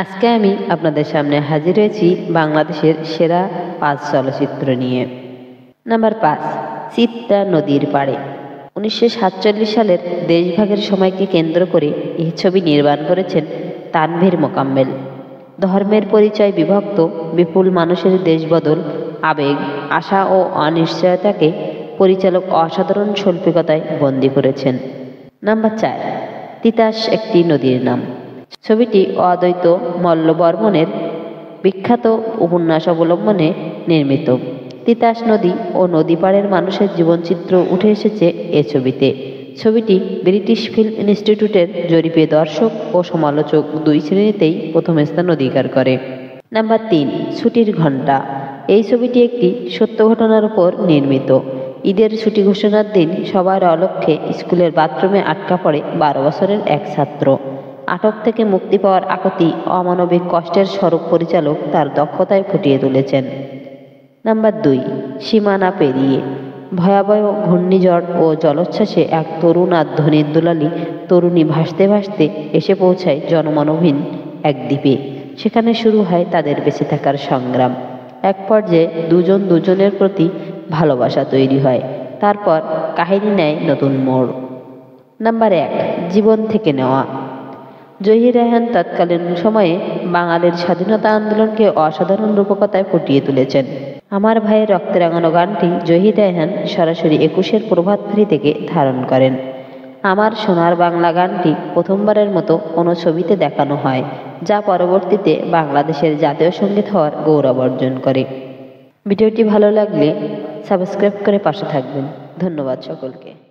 আজকে আমি আপনাদের সামনে হাজির হয়েছি বাংলাদেশের সেরা পাঁচ চলচ্চিত্র নিয়ে। নাম্বার পাঁচ, চিত্রা নদীর পাড়ে। উনিশশো সাতচল্লিশ সালের দেশভাগের সময়কে কেন্দ্র করে এই ছবি নির্মাণ করেছেন তানভীর মোকাম্মেল। ধর্মের পরিচয় বিভক্ত বিপুল মানুষের দেশবদল, আবেগ, আশা ও অনিশ্চয়তাকে পরিচালক অসাধারণ শৈল্পিকতায় বন্দী করেছেন। নাম্বার চার, তিতাস একটি নদীর নাম। ছবিটি অদ্বৈত মল্লবর্মণের বিখ্যাত উপন্যাস অবলম্বনে নির্মিত। তিতাস নদী ও নদী পাড়ের মানুষের জীবনচিত্র উঠে এসেছে এ ছবিতে। ছবিটি ব্রিটিশ ফিল্ম ইনস্টিটিউটের জরিপে দর্শক ও সমালোচক দুই শ্রেণীতেই প্রথম স্থান অধিকার করে। নাম্বার তিন, ছুটির ঘণ্টা। এই ছবিটি একটি সত্য ঘটনার উপর নির্মিত। ঈদের ছুটি ঘোষণার দিন সবার অলক্ষ্যে স্কুলের বাথরুমে আটকা পড়ে বারো বছরের এক ছাত্র। আটক থেকে মুক্তি পাওয়ার আকতি অমানবিক কষ্টের স্বরূপ পরিচালক তার দক্ষতায় ফুটিয়ে তুলেছেন। নাম্বার দুই, সীমানা পেরিয়ে। ভয়াবহ ঘূর্ণিঝড় ও জলোচ্ছ্বাসে এক তরুণ আর ধনির দুলালি তরুণী ভাসতে ভাসতে এসে পৌঁছায় জনমানবহীন এক দ্বীপে। সেখানে শুরু হয় তাদের বেঁচে থাকার সংগ্রাম। এক পর্যায়ে দুজন দুজনের প্রতি ভালোবাসা তৈরি হয়। তারপর কাহিনী নেয় নতুন মোড়। নাম্বার এক, জীবন থেকে নেওয়া। জহির রেহান তৎকালীন সময়ে বাঙালির স্বাধীনতা আন্দোলনকে অসাধারণ রূপকথায় ফুটিয়ে তুলেছেন। আমার ভাইয়ের রক্তে রাঙানো গানটি জহির রেহান সরাসরি একুশের প্রভাত ফেরি থেকে ধারণ করেন। আমার সোনার বাংলা গানটি প্রথমবারের মতো কোনো ছবিতে দেখানো হয়, যা পরবর্তীতে বাংলাদেশের জাতীয় সংগীত হওয়ার গৌরব অর্জন করে। ভিডিওটি ভালো লাগলে সাবস্ক্রাইব করে পাশে থাকবেন। ধন্যবাদ সকলকে।